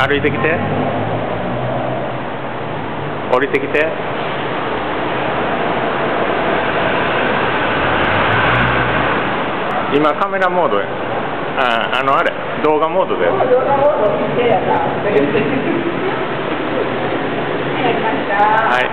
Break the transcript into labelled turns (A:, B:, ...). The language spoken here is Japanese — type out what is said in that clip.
A: 歩いてきて。降りてきて。今カメラモード。やああのあれ。動画モードで。
B: はい、